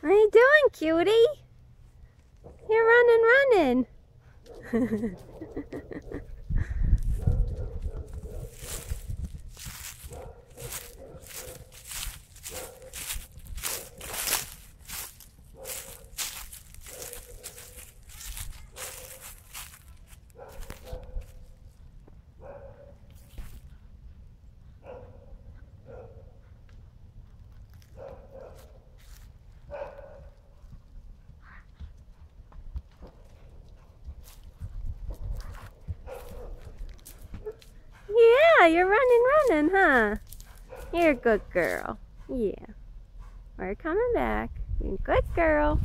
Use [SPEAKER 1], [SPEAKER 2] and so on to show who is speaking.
[SPEAKER 1] What are you doing, cutie? You're running, running. Yeah, you're running, running, huh? You're a good girl. Yeah. We're coming back. Good girl.